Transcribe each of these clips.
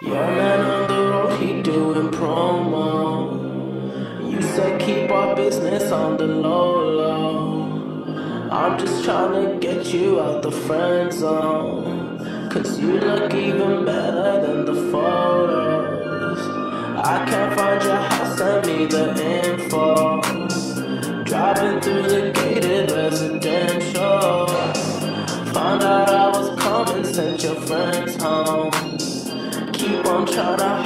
Your man on the road, he doing promo. You said keep our business on the low low. I'm just trying to get you out the friend zone. Cause you look even better than the photos. I can't find your house, send me the info. Driving through the Keep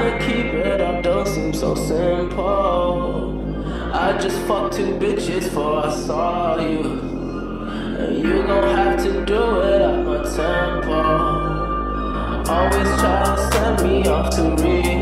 Trying to keep it up don't seem so simple. I just fucked two bitches before I saw you. And you gon' have to do it at my tempo. Always try to send me off to rehab.